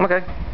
Okay.